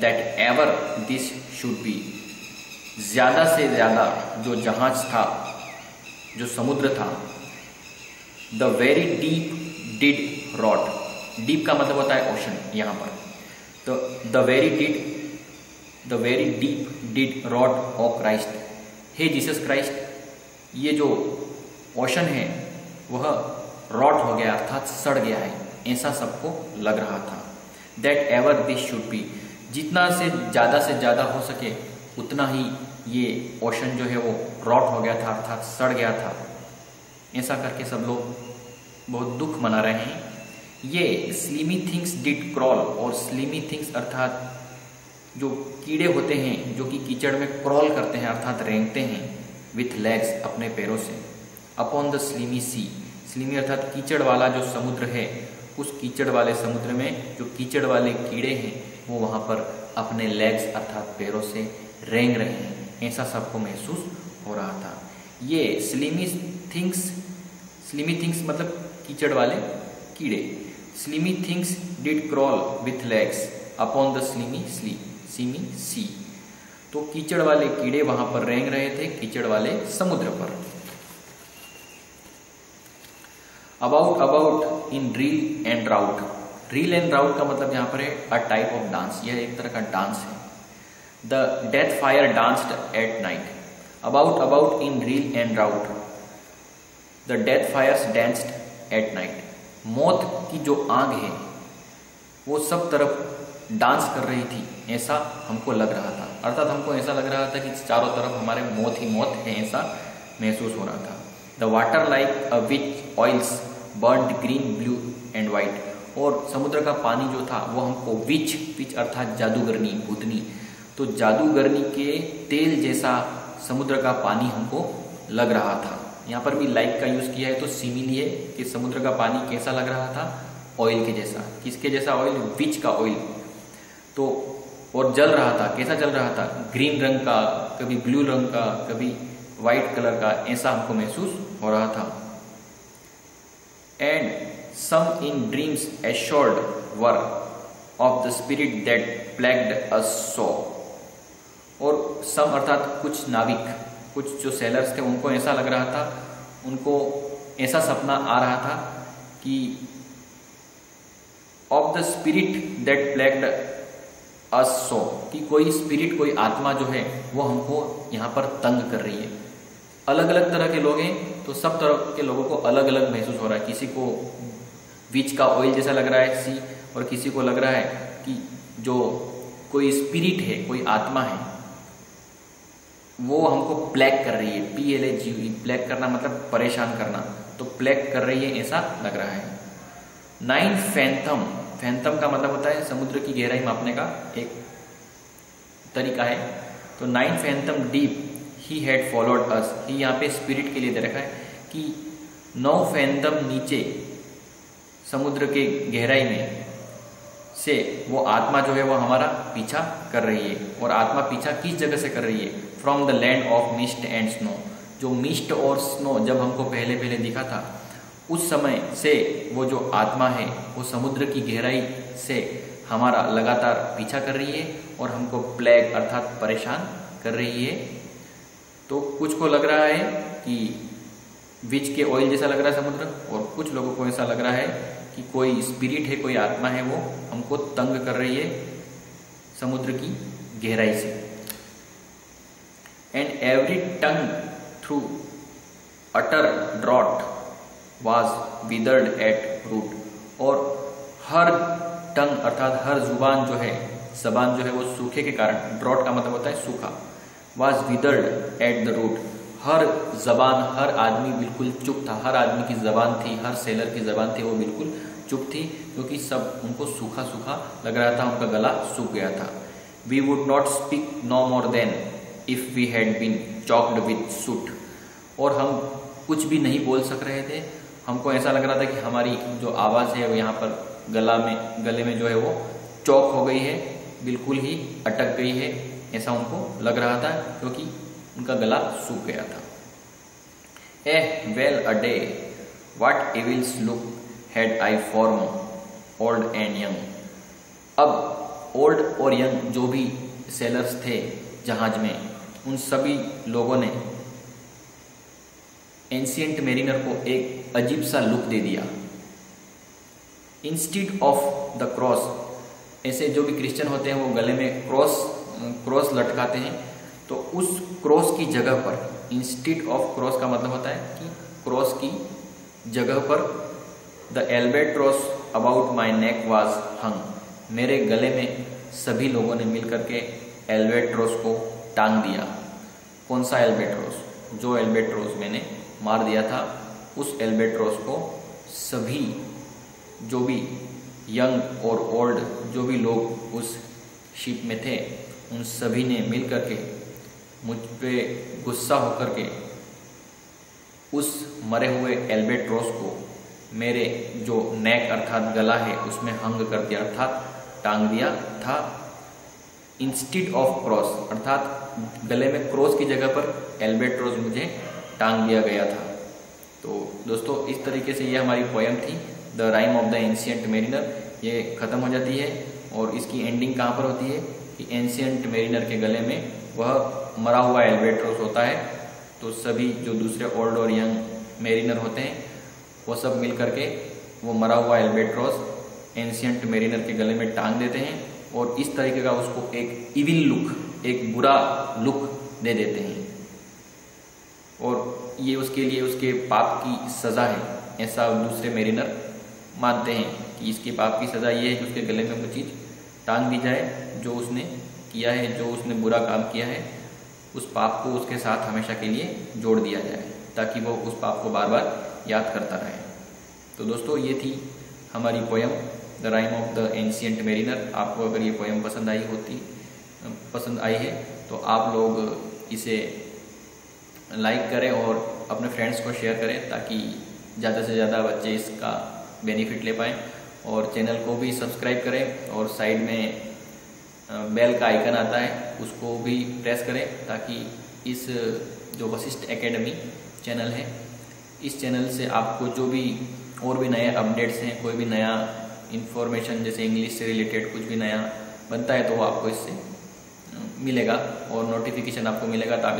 that ever this should be ज़्यादा से ज़्यादा जो जहाज़ था, जो समुद्र था the very deep did rot deep का मतलब होता है ओशन यहाँ पर. तो the very did the very deep did rot of Christ hey Jesus Christ ये जो ओशन है, वह रॉट हो गया, अर्थात सड़ गया है. ऐसा सबको लग रहा था। That ever this should be जितना से ज़्यादा से ज़्यादा हो सके, उतना ही ये ओशन जो है वो रॉट हो गया था, अर्थात सड़ गया था। ऐसा करके सब लोग बहुत दुख मना रहे हैं। ये स्लीमी थिंग्स डिड क्रॉल और स्लीमी थिंग्स अर्थात जो कीड़े होते हैं, जो कि कीचड़ में क्रॉल करते हैं, अर्थात रेंगते हैं विथ लेग्स अपने पैरों से। Upon the slimy sea slimy अर्थात कीचड़ वाला जो समुद्र है उस कीचड़ वाले समुद्र में, जो कीचड़ वाले कीड़े हैं, वो वहाँ पर अपने लेग्स अर्थात पैरों से रेंग रहे हैं। ऐसा सबको महसूस हो रहा था। ये स्लीमी थिंग्स स्लीमी थिंग्स मतलब कीचड़ वाले कीड़े। Slimy things did crawl with legs upon the slimy स्ली semi sea तो कीचड़ वाले कीड़े वहाँ पर रेंग रहे थे, कीचड़ वाले समुद्र पर। About about in reel and rout reel and rout का मतलब यहाँ पर है अ टाइप ऑफ़ डांस यह एक तरह का डांस है। The death fire danced at night about about in reel and rout the death fires danced at night मौत की जो आग है, वो सब तरफ़ डांस कर रही थी। ऐसा हमको लग रहा था। अर्थात हमको ऐसा लग रहा था कि चारों तरफ़ हमारे मौत ही मौत है, ऐसा महसूस हो रहा था। The water like a witch oils burn green blue and white और समुद्र का पानी जो था, वो हमको विच विच अर्थात जादूगरनी, भूतनी। तो जादूगरनी के तेल जैसा समुद्र का पानी हमको लग रहा था। यहाँ पर भी लाइक का यूज़ किया है तो सिमिली है कि समुद्र का पानी कैसा लग रहा था? ऑयल के जैसा। किसके जैसा ऑयल विच का ऑयल तो और जल रहा था। कैसा जल रहा था? ग्रीन रंग का, कभी ब्लू रंग का, कभी व्हाइट कलर का ऐसा हमको महसूस हो रहा था। And some in dreams assured were of the spirit that plagued us so और सम अर्थात कुछ नाविक, कुछ जो सेलर्स थे, उनको ऐसा लग रहा था, उनको ऐसा सपना आ रहा था कि of the spirit that plagued us so कि कोई स्पिरिट कोई आत्मा जो है, वो हमको यहाँ पर तंग कर रही है। अलग अलग तरह के लोग हैं तो सब तरह के लोगों को अलग अलग महसूस हो रहा है। किसी को बीच का ऑयल जैसा लग रहा है सी और किसी को लग रहा है कि जो कोई स्पिरिट है, कोई आत्मा है, वो हमको प्लैक कर रही है। P L A G plague करना मतलब परेशान करना। तो प्लैक कर रही है, ऐसा लग रहा है। नाइन फैंथम फैंथम का मतलब होता है समुद्र की गहराई मापने का एक तरीका है। तो nine fathom deep he had followed us ही यहाँ पे स्पिरिट के लिए दे रखा है कि नौ फैंथम नीचे समुद्र के गहराई में से वो आत्मा जो है वो हमारा पीछा कर रही है और आत्मा पीछा किस जगह से कर रही है? From the land of mist and snow जो मिस्ट और स्नो जब हमको पहले पहले दिखा था, उस समय से वो जो आत्मा है, वो समुद्र की गहराई से हमारा लगातार पीछा कर रही है और हमको प्लेग अर्थात परेशान कर रही है। तो कुछ को लग रहा है कि विच के ऑयल जैसा लग रहा है समुद्र, और कुछ लोगों को ऐसा लग रहा है कि कोई स्पिरिट है, कोई आत्मा है वो हमको तंग कर रही है समुद्र की गहराई से। And every tongue through utter drought was withered at root और हर टंग अर्थात हर ज़ुबान जो है, जबान जो है वो सूखे के कारण ड्रॉट का मतलब होता है सूखा। Was withered at the root हर जबान, हर आदमी बिल्कुल चुप था। हर आदमी की जबान थी, हर सेलर की जबान थी, वो बिल्कुल चुप थी, क्योंकि सब उनको सूखा सूखा लग रहा था, उनका गला सूख गया था। We would not speak no more than if we had been choked with soot और हम कुछ भी नहीं बोल सक रहे थे। हमको ऐसा लग रहा था कि हमारी जो आवाज़ है, वो यहाँ पर गला में, गले में जो है वो चौक हो गई है। बिल्कुल ही अटक गई है। ऐसा उनको लग रहा था क्योंकि उनका गला सूख गया था। ए well a day what evils look had I from old and young अब ओल्ड और यंग जो भी सेलर्स थे जहाज़ में, उन सभी लोगों ने एंशियंट मेरिनर को एक अजीब सा लुक दे दिया। इंस्टीड ऑफ़ द क्रॉस ऐसे जो भी क्रिश्चियन होते हैं, वो गले में क्रॉस क्रॉस लटकाते हैं तो उस क्रॉस की जगह पर इंस्टीड ऑफ़ क्रॉस का मतलब होता है कि क्रॉस की जगह पर the albatross about my neck was hung मेरे गले में सभी लोगों ने मिल करके एल्बेट्रोस को टांग दिया। कौन सा एल्बेट्रोस जो एल्बेट्रोस मैंने मार दिया था, उस एल्बेट्रोस को सभी, जो भी यंग और ओल्ड जो भी लोग उस शिप में थे उन सभी ने मिल करके मुझ पे गुस्सा होकर के उस मरे हुए एल्बेट्रोस को मेरे जो नेक अर्थात गला है उसमें हंग कर दिया, अर्थात टांग दिया था। इंस्टीट ऑफ़ क्रॉस अर्थात गले में क्रॉस की जगह पर एल्बेट्रोस मुझे टांग दिया गया था। तो दोस्तों, इस तरीके से ये हमारी पोयम थी the rime of the ancient mariner ये ख़त्म हो जाती है और इसकी एंडिंग कहाँ पर होती है? कि एंशियंट मेरिनर के गले में वह मरा हुआ एल्बेट्रोस होता है। तो सभी जो दूसरे ओल्ड और यंग मेरिनर होते हैं, वो सब मिल करके वो मरा हुआ एल्बेट्रोस एंशियंट मेरिनर के गले में टांग देते हैं और इस तरीके का उसको एक इविल लुक एक बुरा लुक दे देते हैं। और ये उसके लिए उसके पाप की सज़ा है, ऐसा दूसरे मेरिनर मानते हैं कि इसके पाप की सज़ा ये है कि उसके गले में वो चीज़ टांग दी जाए, जो उसने किया है, जो उसने बुरा काम किया है, उस पाप को उसके साथ हमेशा के लिए जोड़ दिया जाए, ताकि वो उस पाप को बार बार याद करता रहे। तो दोस्तों, ये थी हमारी poem the rime of the ancient mariner आपको अगर ये पोयम पसंद आई होती, पसंद आई है तो आप लोग इसे लाइक करें और अपने फ्रेंड्स को शेयर करें, ताकि ज़्यादा से ज़्यादा बच्चे इसका बेनिफिट ले पाएँ। और चैनल को भी सब्सक्राइब करें और साइड में बेल का आइकन आता है, उसको भी प्रेस करें ताकि इस, जो वशिष्ठ एकेडमी चैनल है, इस चैनल से आपको जो भी और भी नए अपडेट्स हैं, कोई भी नया इन्फॉर्मेशन जैसे इंग्लिश से रिलेटेड कुछ भी नया बनता है तो वो आपको इससे मिलेगा और नोटिफिकेशन आपको मिलेगा तो आप